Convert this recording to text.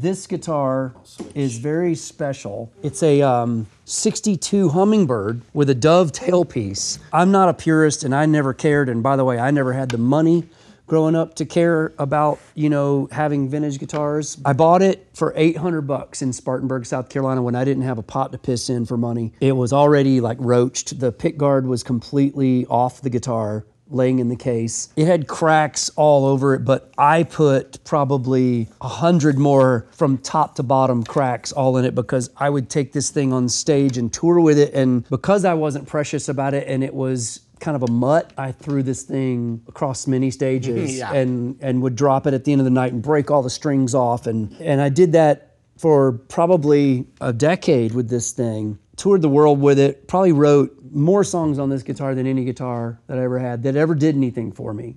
this guitar is very special. It's a um, 62 Hummingbird with a dove tailpiece. I'm not a purist and I never cared. And by the way, I never had the money growing up to care about, you know, having vintage guitars. I bought it for 800 bucks in Spartanburg, South Carolina when I didn't have a pot to piss in for money. It was already like roached. The pick guard was completely off the guitar laying in the case. It had cracks all over it, but I put probably a hundred more from top to bottom cracks all in it because I would take this thing on stage and tour with it. And because I wasn't precious about it and it was kind of a mutt, I threw this thing across many stages Yeah. and and would drop it at the end of the night and break all the strings off. And and I did that for probably a decade with this thing. Toured the world with it. Probably wrote more songs on this guitar than any guitar that I ever had that ever did anything for me.